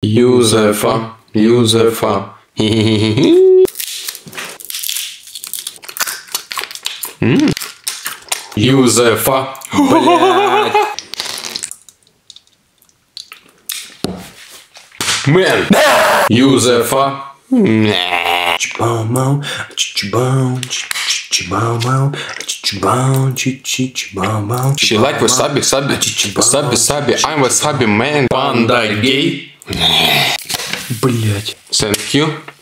Юзефа, Юзефа. М? Юзефа. Блядь. Мен. Юзефа. Чибау-мау, чичибау, чичибау-мау, чичибау, чичибау-мау. She like wasabi, sabi, wasabi, sabi. I'm wasabi man. Панда гей. Блять. Thank you.